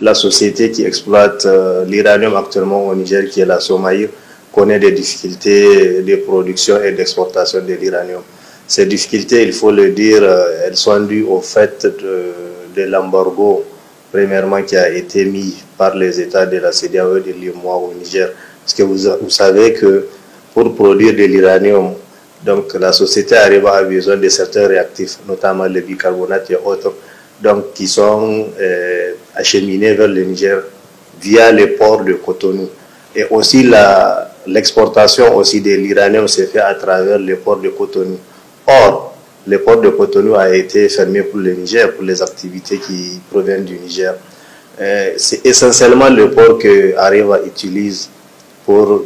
la société qui exploite euh, l'uranium actuellement au Niger, qui est la Somaïr, connaît des difficultés de production et d'exportation de l'uranium. Ces difficultés, il faut le dire, euh, elles sont dues au fait de, l'embargo, premièrement, qui a été mis par les États de la CDAO et de l'IMOA au Niger. Parce que vous, savez que pour produire de l'uranium, donc la société arrive a besoin de certains réactifs, notamment le bicarbonate et autres, donc qui sont euh, acheminés vers le Niger via les ports de Cotonou. Et aussi l'exportation aussi de l'uranium se fait à travers les ports de Cotonou. Or, le port de Cotonou a été fermé pour le Niger, pour les activités qui proviennent du Niger. Euh, c'est essentiellement le port que Areva utilise pour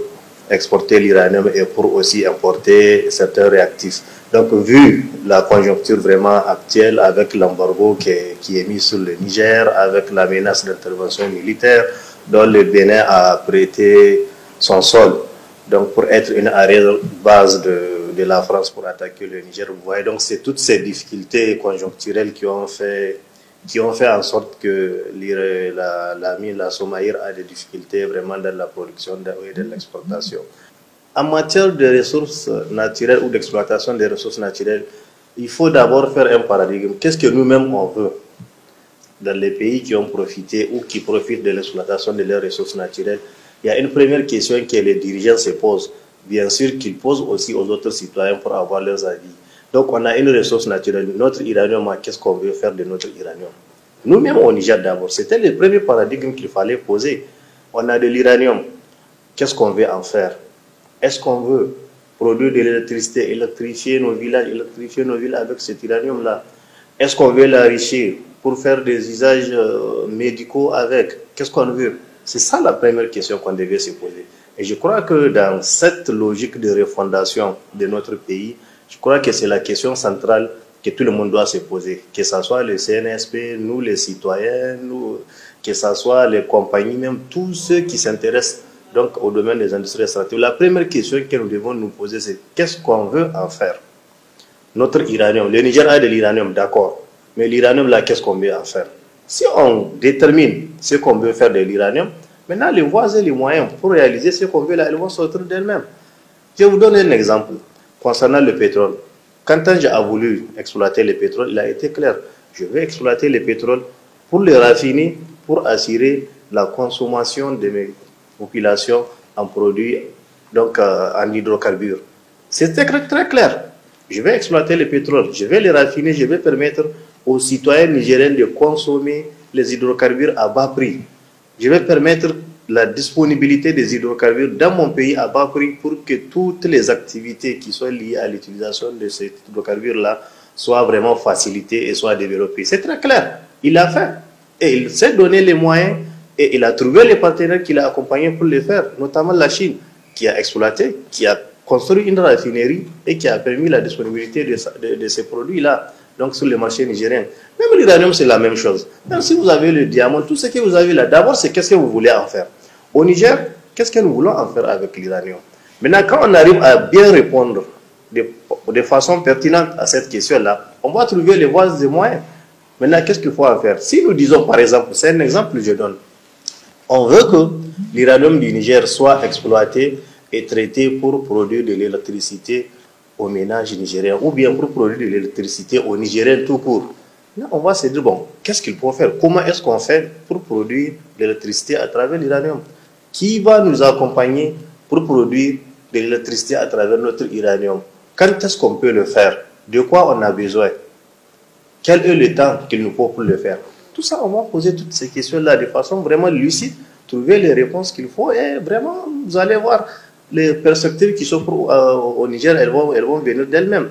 exporter l'uranium et pour aussi importer certains réactifs. Donc, vu la conjoncture vraiment actuelle avec l'embargo qui, qui, est mis sur le Niger, avec la menace d'intervention militaire, dont le Bénin a prêté son sol, donc pour être une arrière base de de la France pour attaquer le Niger. Vous voyez, donc c'est toutes ces difficultés conjoncturelles qui ont fait, qui ont fait en sorte que la, la mine, la Somaïr, a des difficultés vraiment dans la production et de l'exportation. En matière de ressources naturelles ou d'exploitation des ressources naturelles, il faut d'abord faire un paradigme. Qu'est-ce que nous-mêmes on veut dans les pays qui ont profité ou qui profitent de l'exploitation de leurs ressources naturelles? Il y a une première question que les dirigeants se posent bien sûr qu'ils posent aussi aux autres citoyens pour avoir leurs avis. Donc on a une ressource naturelle, notre uranium, qu'est-ce qu'on veut faire de notre uranium? Nous-mêmes au Niger d'abord, c'était le premier paradigme qu'il fallait poser. On a de l'uranium, qu'est-ce qu'on veut en faire? Est-ce qu'on veut produire de l'électricité, électrifier nos villages, électrifier nos villes avec cet uranium-là? Est-ce qu'on veut l'enrichir pour faire des usages euh, médicaux avec? Qu'est-ce qu'on veut? C'est ça la première question qu'on devait se poser. Et je crois que dans cette logique de refondation de notre pays, je crois que c'est la question centrale que tout le monde doit se poser, que ce soit le CNSP, nous les citoyens, que ce soit les compagnies, même tous ceux qui s'intéressent donc au domaine des industries extractives. La première question que nous devons nous poser, c'est qu'est-ce qu'on veut en faire? Notre uranium, le Niger a de l'uranium, d'accord, mais l'uranium là, qu'est-ce qu'on veut en faire? Si on détermine ce qu'on veut faire de l'uranium, Maintenant, les voies et les moyens pour réaliser ce qu'on veut là, elles vont sortir d'elles-mêmes. Je vous donne un exemple concernant le pétrole. Quand j'ai voulu exploiter le pétrole, il a été clair. Je vais exploiter le pétrole pour le raffiner, pour assurer la consommation de mes populations en produits, donc euh, en hydrocarbures. C'était très, très clair. Je vais exploiter le pétrole, je vais le raffiner, je vais permettre aux citoyens nigériens de consommer les hydrocarbures à bas prix je vais permettre la disponibilité des hydrocarbures dans mon pays à bas prix pour que toutes les activités qui sont liées à l'utilisation de ces hydrocarbures-là soient vraiment facilitées et soient développées. C'est très clair. Il l'a fait. Et il s'est donné les moyens et il a trouvé les partenaires qui l'ont accompagné pour le faire, notamment la Chine, qui a exploité, qui a construit une raffinerie et qui a permis la disponibilité de ces produits-là donc sur le marché nigérien. Même l'uranium, c'est la même chose. Même si vous avez le diamant, tout ce que vous avez là, d'abord, c'est qu'est-ce que vous voulez en faire? Au Niger, qu'est-ce que nous voulons en faire avec l'uranium Maintenant, quand on arrive à bien répondre de, de façon pertinente à cette question-là, on va trouver les voies et moyens. Maintenant, qu'est-ce qu'il faut en faire? Si nous disons, par exemple, c'est un exemple que je donne, on veut que l'uranium du Niger soit exploité et traité pour produire de l'électricité aux ménages nigériens ou bien pour produire de l'électricité aux Nigériens tout court. Là, on va se dire, bon, qu'est-ce qu'il faut faire? Comment est-ce qu'on fait pour produire l'électricité à travers l'uranium? Qui va nous accompagner pour produire de l'électricité à travers notre uranium. Quand est-ce qu'on peut le faire? De quoi on a besoin? Quel est le temps qu'il nous faut pour le faire? Tout ça, on va poser toutes ces questions-là de façon vraiment lucide, trouver les réponses qu'il faut et vraiment, vous allez voir, les perspectives qui sont euh, au Niger, elles vont, elles vont venir d'elles-mêmes.